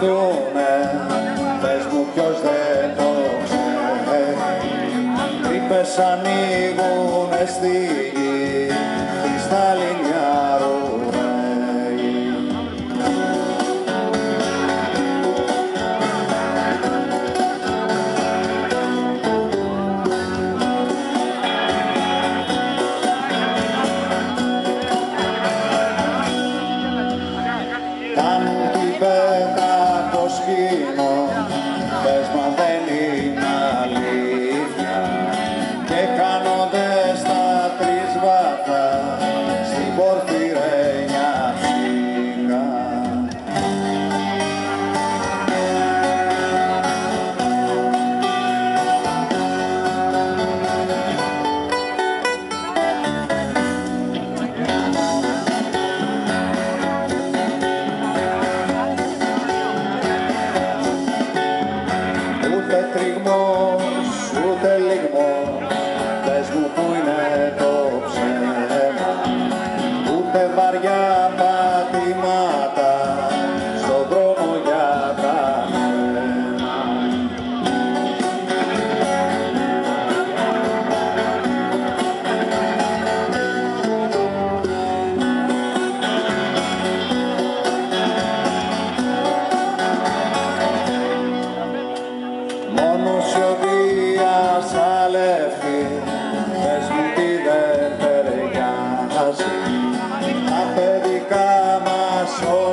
δεχτούμε Πες μου ποιος δεν το ξέρει. Τρύπες ανοίγουνε στη γη Στα λινιά ούτε τριγμός, ούτε λιγμό. Πες μου που είναι το ψέμα, ούτε βαριά πάτημα τα παιδικά μας όλα.